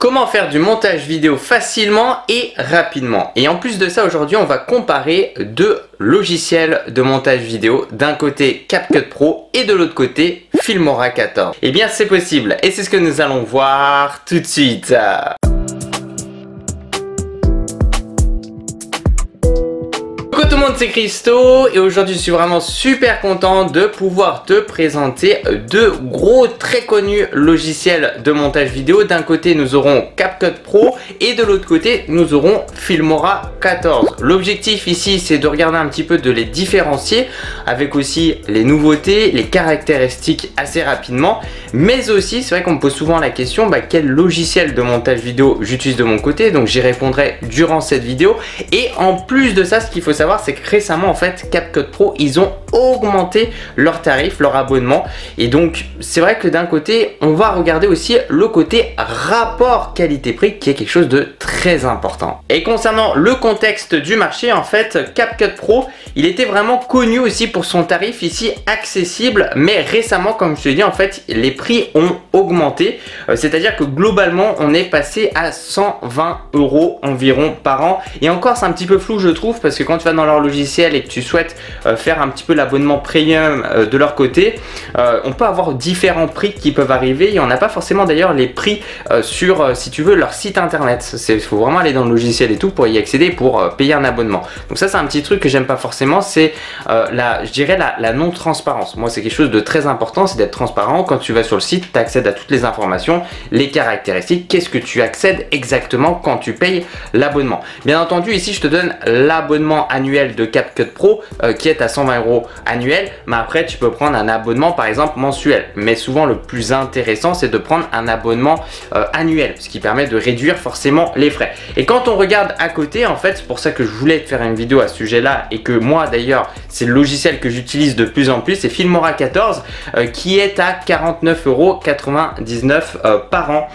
Comment faire du montage vidéo facilement et rapidement Et en plus de ça, aujourd'hui, on va comparer deux logiciels de montage vidéo. D'un côté, CapCut Pro et de l'autre côté, Filmora 14. Eh bien, c'est possible et c'est ce que nous allons voir tout de suite. Tout le monde, c'est Christo et aujourd'hui je suis vraiment super content de pouvoir te présenter deux gros très connus logiciels de montage vidéo. D'un côté nous aurons CapCut Pro et de l'autre côté nous aurons Filmora 14. L'objectif ici c'est de regarder un petit peu de les différencier avec aussi les nouveautés, les caractéristiques assez rapidement mais aussi c'est vrai qu'on me pose souvent la question bah, quel logiciel de montage vidéo j'utilise de mon côté? Donc j'y répondrai durant cette vidéo et en plus de ça ce qu'il faut savoir c'est que récemment en fait CapCut Pro ils ont augmenté leur tarif, leur abonnement. Et donc c'est vrai que d'un côté on va regarder aussi le côté rapport qualité-prix qui est quelque chose de très important. Et concernant le contexte du marché en fait CapCut Pro il était vraiment connu aussi pour son tarif ici accessible. Mais récemment comme je te dis en fait les prix ont augmenté. Euh, c'est à dire que globalement on est passé à 120 euros environ par an. Et encore c'est un petit peu flou je trouve parce que quand tu vas dans leur logiciel et que tu souhaites euh, faire un petit peu l'abonnement premium euh, de leur côté, euh, on peut avoir différents prix qui peuvent arriver. Il n'y en a pas forcément d'ailleurs les prix sur, si tu veux, leur site internet. Il faut vraiment aller dans le logiciel et tout pour y accéder, pour payer un abonnement. Donc ça, c'est un petit truc que j'aime pas forcément, c'est la, je dirais la, la non-transparence. Moi, c'est quelque chose de très important, c'est d'être transparent. Quand tu vas sur le site, tu accèdes à toutes les informations, les caractéristiques, qu'est-ce que tu accèdes exactement quand tu payes l'abonnement. Bien entendu, ici, je te donne l'abonnement annuel de CapCut Pro euh, qui est à 120 euros annuel, mais après tu peux prendre un abonnement par exemple mensuel. Mais souvent le plus intéressant c'est de prendre un abonnement euh, annuel, ce qui permet de réduire forcément les frais. Et quand on regarde à côté, en fait, c'est pour ça que je voulais te faire une vidéo à ce sujet-là et que moi d'ailleurs c'est le logiciel que j'utilise de plus en plus, c'est Filmora 14 euh, qui est à 49,99 euros par an.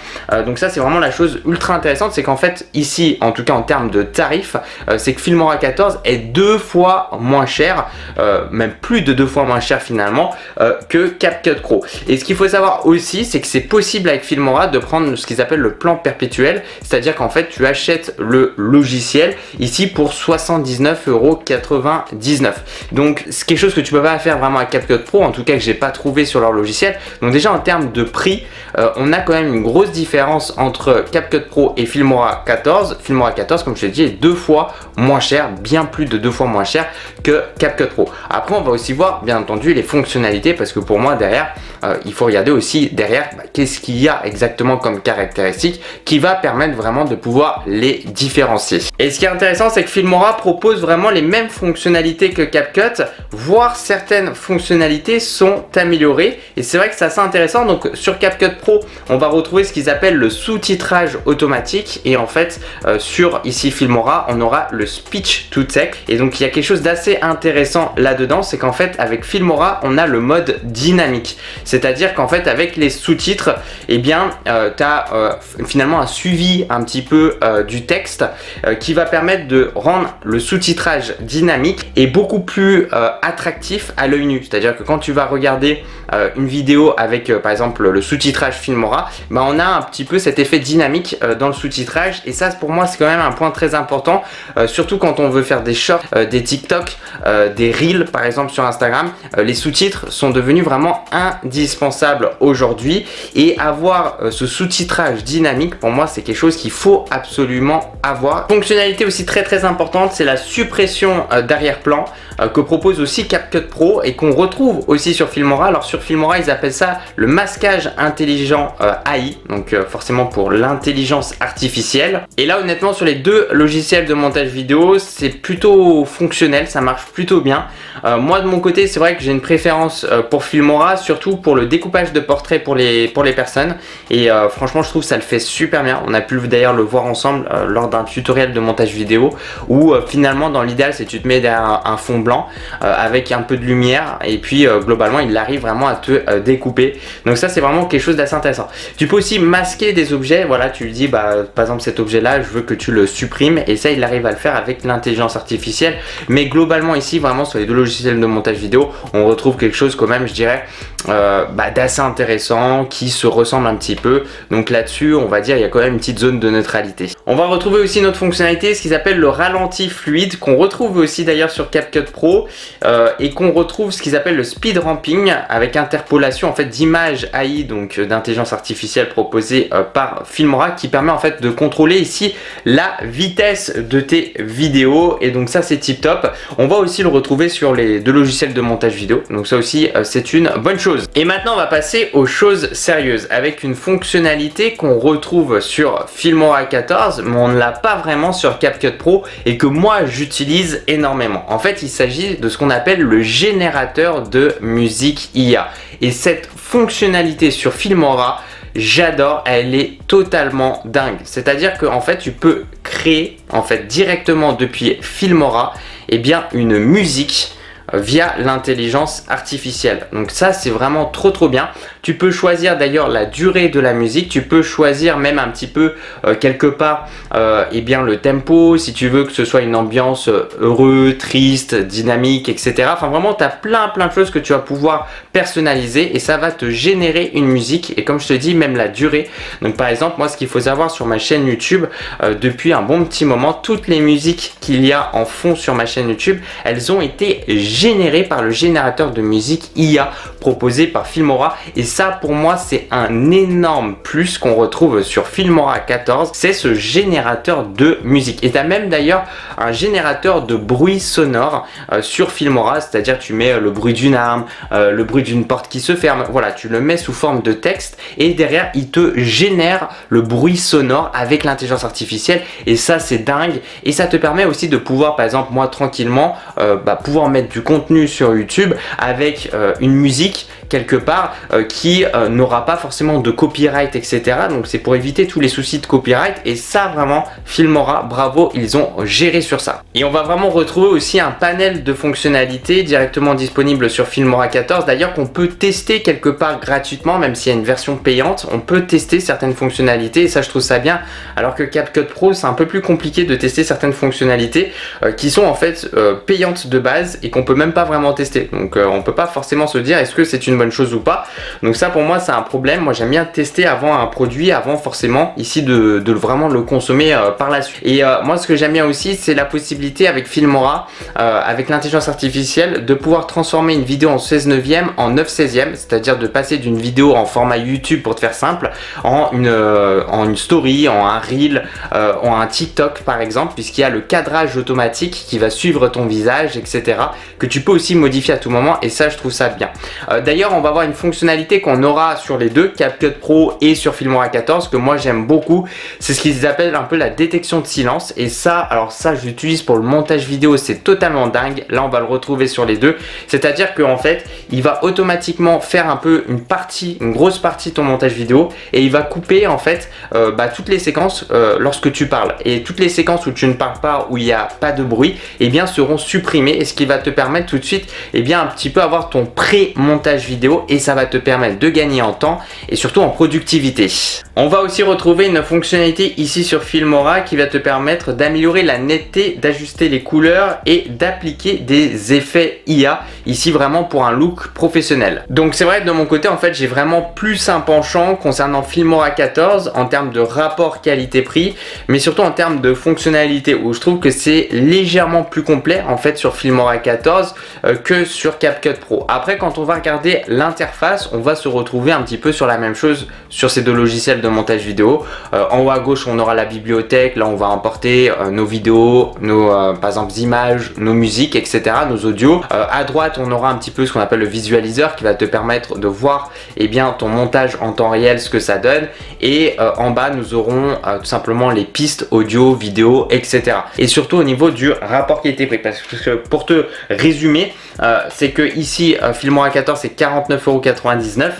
donc ça c'est vraiment la chose ultra intéressante, c'est qu'en fait ici, en tout cas en termes de tarifs, c'est que Filmora 14 est deux fois moins cher, euh, même plus de deux fois moins cher finalement euh, que CapCut Pro. Et ce qu'il faut savoir aussi, c'est que c'est possible avec Filmora de prendre ce qu'ils appellent le plan perpétuel, c'est-à-dire qu'en fait tu achètes le logiciel ici pour 79,99€. Donc c'est quelque chose que tu peux pas faire vraiment à CapCut Pro, en tout cas que j'ai pas trouvé sur leur logiciel. Donc déjà en termes de prix, euh, on a quand même une grosse différence entre CapCut Pro et Filmora 14. Filmora 14, comme je te dis, est deux fois moins cher, bien plus de deux fois moins cher que CapCut Pro. Après, on va aussi voir, bien entendu, les fonctionnalités parce que pour moi, derrière, euh, il faut regarder aussi derrière bah, qu'est-ce qu'il y a exactement comme caractéristiques qui va permettre vraiment de pouvoir les différencier. Et ce qui est intéressant, c'est que Filmora propose vraiment les mêmes fonctionnalités que CapCut, voire certaines fonctionnalités sont améliorées. Et c'est vrai que c'est assez intéressant. Donc sur CapCut Pro, on va retrouver ce qu'ils appellent le sous-titrage automatique. Et en fait, euh, sur ici Filmora, on aura le speech to text. Et donc il y a quelque chose d'assez intéressant là-dedans, c'est qu'en fait avec Filmora, on a le mode dynamique. C'est-à-dire qu'en fait avec les sous-titres, eh bien euh, tu as euh, finalement un suivi un petit peu euh, du texte qui va permettre de rendre le sous-titrage dynamique et beaucoup plus attractif à l'œil nu. C'est-à-dire que quand tu vas regarder une vidéo avec par exemple le sous-titrage Filmora, ben, on a un petit peu cet effet dynamique dans le sous-titrage et ça pour moi c'est quand même un point très important, surtout quand on veut faire des shorts, des TikTok, des reels par exemple sur Instagram, les sous-titres sont devenus vraiment indispensables aujourd'hui et avoir ce sous-titrage dynamique pour moi c'est quelque chose qu'il faut absolument avoir. Fonctionnalité aussi très très importante c'est la suppression d'arrière-plan que propose aussi CapCut Pro et qu'on retrouve aussi sur Filmora. Alors sur Filmora ils appellent ça le masquage intelligent AI donc forcément pour l'intelligence artificielle. Et là honnêtement sur les deux logiciels de montage vidéo c'est plutôt fonctionnel, ça marche plutôt bien. Euh, moi de mon côté c'est vrai que j'ai une préférence euh, pour Filmora surtout pour le découpage de portraits pour les, pour les personnes. Et euh, franchement je trouve ça le fait super bien. On a pu d'ailleurs le voir ensemble lors d'un tutoriel de montage vidéo où finalement dans l'idéal c'est tu te mets un, fond blanc avec un peu de lumière et puis globalement il arrive vraiment à te découper. Donc ça c'est vraiment quelque chose d'assez intéressant. Tu peux aussi masquer des objets. Voilà tu lui dis bah par exemple cet objet là je veux que tu le supprimes. Et ça il arrive à le faire avec l'intelligence artificielle Mais globalement ici, vraiment sur les deux logiciels de montage vidéo, on retrouve quelque chose quand même, je dirais, euh, bah, d'assez intéressant, qui se ressemble un petit peu. Donc là-dessus, on va dire, il y a quand même une petite zone de neutralité. On va retrouver aussi notre fonctionnalité, ce qu'ils appellent le ralenti fluide, qu'on retrouve aussi d'ailleurs sur CapCut Pro, euh, et qu'on retrouve ce qu'ils appellent le speed ramping, avec interpolation en fait d'images AI, donc euh, d'intelligence artificielle proposée par Filmora, qui permet en fait de contrôler ici la vitesse de tes vidéos, et donc ça c'est tip top. On va aussi le retrouver sur les deux logiciels de montage vidéo, donc ça aussi c'est une bonne chose. Et maintenant on va passer aux choses sérieuses avec une fonctionnalité qu'on retrouve sur Filmora 14 mais on ne l'a pas vraiment sur CapCut Pro et que moi j'utilise énormément. En fait il s'agit de ce qu'on appelle le générateur de musique IA. Et cette fonctionnalité sur Filmora j'adore, elle est totalement dingue. C'est-à-dire qu'en fait, tu peux créer en fait directement depuis Filmora, eh bien une musique via l'intelligence artificielle. Donc ça c'est vraiment trop trop bien. Tu peux choisir d'ailleurs la durée de la musique, tu peux choisir même un petit peu euh, quelque part euh, eh bien le tempo, si tu veux que ce soit une ambiance euh, heureux, triste, dynamique, etc. Enfin vraiment tu as plein plein de choses que tu vas pouvoir personnaliser et ça va te générer une musique et comme je te dis même la durée. Donc par exemple moi ce qu'il faut savoir sur ma chaîne YouTube depuis un bon petit moment, toutes les musiques qu'il y a en fond sur ma chaîne YouTube, elles ont été générées par le générateur de musique IA proposé par Filmora et ça pour moi c'est un énorme plus qu'on retrouve sur Filmora 14 c'est ce générateur de musique. Et tu as même d'ailleurs un générateur de bruit sonore euh, sur Filmora. C'est à dire tu mets euh, le bruit d'une arme euh, le bruit d'une porte qui se ferme. Voilà tu le mets sous forme de texte et derrière il te génère le bruit sonore avec l'intelligence artificielle. Et ça c'est dingue. Et ça te permet aussi de pouvoir par exemple moi tranquillement bah, pouvoir mettre du contenu sur YouTube avec une musique quelque part euh, qui euh, n'aura pas forcément de copyright etc donc c'est pour éviter tous les soucis de copyright. Et ça vraiment Filmora bravo ils ont géré sur ça. Et on va vraiment retrouver aussi un panel de fonctionnalités directement disponible sur Filmora 14 d'ailleurs qu'on peut tester quelque part gratuitement même s'il y a une version payante. On peut tester certaines fonctionnalités et ça je trouve ça bien. Alors que CapCut Pro c'est un peu plus compliqué de tester certaines fonctionnalités euh, qui sont en fait payantes de base et qu'on peut même pas vraiment tester. Donc on peut pas forcément se dire est-ce que c'est une bonne chose ou pas. Donc ça pour moi c'est un problème. Moi j'aime bien tester avant un produit, avant forcément ici de, vraiment le consommer euh, par la suite. Et euh, moi ce que j'aime bien aussi c'est la possibilité avec Filmora, euh, avec l'intelligence artificielle, de pouvoir transformer une vidéo en 16 neuvième en 9 16e, c'est-à-dire de passer d'une vidéo en format YouTube pour te faire simple, en une, en une story, en un reel, en un TikTok par exemple, puisqu'il y a le cadrage automatique qui va suivre ton visage, etc. que tu peux aussi modifier à tout moment et ça je trouve ça bien. D'ailleurs on va avoir une fonctionnalité qu'on aura sur les deux, CapCut Pro et sur Filmora 14, que moi j'aime beaucoup. C'est ce qu'ils appellent un peu la détection de silence. Et ça, alors ça, je l'utilise pour le montage vidéo, c'est totalement dingue. Là, on va le retrouver sur les deux. C'est-à-dire qu'en fait, il va automatiquement faire un peu une partie, une grosse partie de ton montage vidéo et il va couper en fait euh, bah, toutes les séquences euh, lorsque tu parles. Et toutes les séquences où tu ne parles pas, où il n'y a pas de bruit, et eh bien seront supprimées et ce qui va te permettre tout de suite, et eh bien un petit peu avoir ton pré-montage vidéo et ça va te permettre de gagner en temps et surtout en productivité. On va aussi retrouver une fonctionnalité ici sur Filmora qui va te permettre d'améliorer la netteté, d'ajuster les couleurs et d'appliquer des effets IA ici vraiment pour un look professionnel. Donc c'est vrai que de mon côté en fait j'ai vraiment plus un penchant concernant Filmora 14 en termes de rapport qualité-prix mais surtout en termes de fonctionnalité où je trouve que c'est légèrement plus complet en fait sur Filmora 14 euh, que sur CapCut Pro. Après quand on va regarder l'interface, on va se retrouver un petit peu sur la même chose sur ces deux logiciels de montage vidéo. Euh, en haut à gauche, on aura la bibliothèque. Là, on va importer euh, nos vidéos, nos euh, par exemple images, nos musiques, etc., nos audios. à droite, on aura un petit peu ce qu'on appelle le visualiseur qui va te permettre de voir eh bien, ton montage en temps réel, ce que ça donne. Et en bas, nous aurons tout simplement les pistes audio, vidéo, etc. Et surtout au niveau du rapport qualité-prix. Parce que pour te résumer, c'est que ici, Filmora 14, c'est 40 49,99€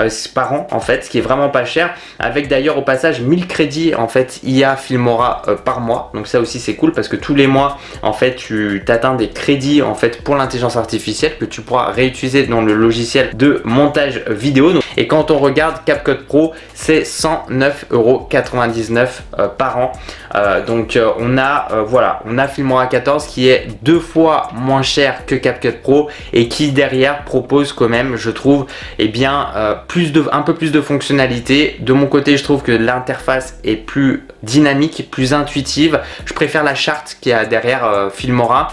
euh, par an en fait, ce qui est vraiment pas cher. Avec d'ailleurs au passage 1000 crédits en fait IA Filmora euh, par mois. Donc ça aussi c'est cool parce que tous les mois en fait tu t'atteins des crédits en fait pour l'intelligence artificielle que tu pourras réutiliser dans le logiciel de montage vidéo. Et quand on regarde CapCut Pro, c'est 109,99€ euh, par an. Euh, donc euh, on a voilà, on a Filmora 14 qui est deux fois moins cher que CapCut Pro et qui derrière propose quand même, je trouve, eh bien plus de un peu plus de fonctionnalités. De mon côté, je trouve que l'interface est plus dynamique, plus intuitive. Je préfère la charte qui a derrière Filmora.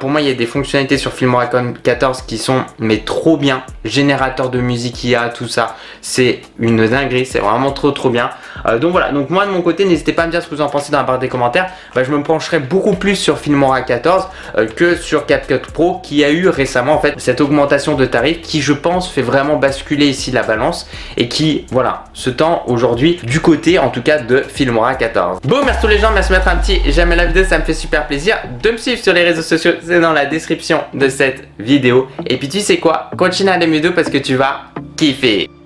pour moi, il y a des fonctionnalités sur Filmora 14 qui sont mais trop bien. Générateur de musique IA, tout ça, c'est une dinguerie, c'est vraiment trop trop bien. Euh, donc voilà, donc moi de mon côté, n'hésitez pas à me dire ce que vous en pensez dans la barre des commentaires. Bah, je me pencherai beaucoup plus sur Filmora 14 euh, que sur CapCut Pro qui a eu récemment en fait cette augmentation de tarifs qui je pense fait vraiment basculer ici la balance et qui voilà se tend aujourd'hui du côté en tout cas de Filmora 14. Bon merci tous les gens, merci de mettre un petit j'aime la vidéo, ça me fait super plaisir de me suivre sur les réseaux sociaux, c'est dans la description de cette vidéo. Et puis tu sais quoi, continue à vidéo parce que tu vas kiffer.